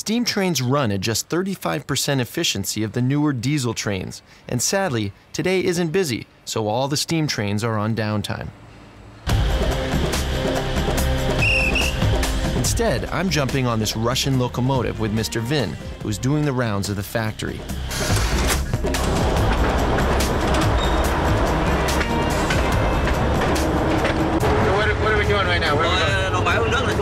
Steam trains run at just 35% efficiency of the newer diesel trains, and sadly, today isn't busy, so all the steam trains are on downtime. Instead, I'm jumping on this Russian locomotive with Mr. Vin, who's doing the rounds of the factory.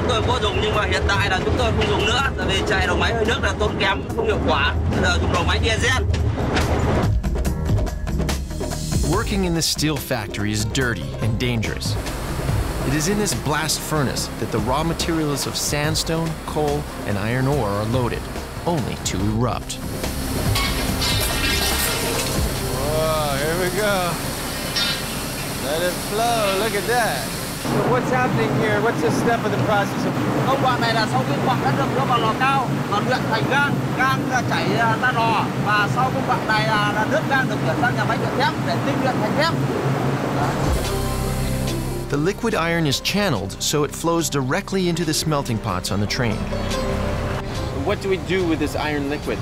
Tôi có dùng nhưng mà hiện tại là chúng tôi không dùng nữa tại vì chạy đầu máy hơi nước là tốn kém không hiệu quả bây giờ dùng đầu máy diesel Working in this steel factory is dirty and dangerous. It is in this blast furnace that the raw materials of sandstone, coal, and iron ore are loaded, only to erupt. Whoa, here we go. Let it flow. Look at that. So what's happening here? What's the step of the process of công đoạn này là sau khi quặng đã được đưa vào lò cao và luyện thành gang gang là chảy ra lò và sau công đoạn này là, là nước gang được chuyển sang nhà máy luyện thép để tinh luyện thành thép The liquid iron is channeled so it flows directly into the smelting pots on the train. What do we do with this iron liquid?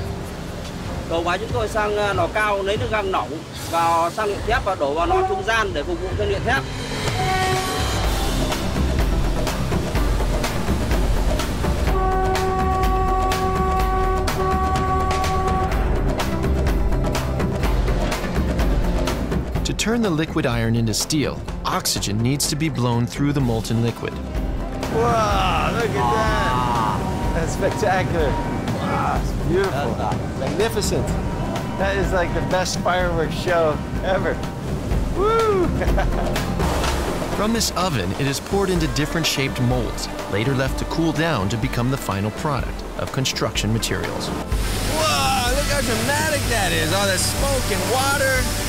đầu máy chúng tôi sang lò cao lấy nước gang nỏng vào sang luyện thép và đổ vào lò trung gian để phục vụ cho luyện thép turn the liquid iron into steel, oxygen needs to be blown through the molten liquid. Wow, look at that. That's spectacular. Wow, it's beautiful. Magnificent. That is like the best fireworks show ever. Woo! From this oven, it is poured into different shaped molds, later left to cool down to become the final product of construction materials. Whoa, look how dramatic that is. All that smoke and water.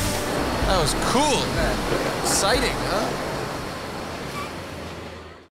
That was cool. Exciting, huh?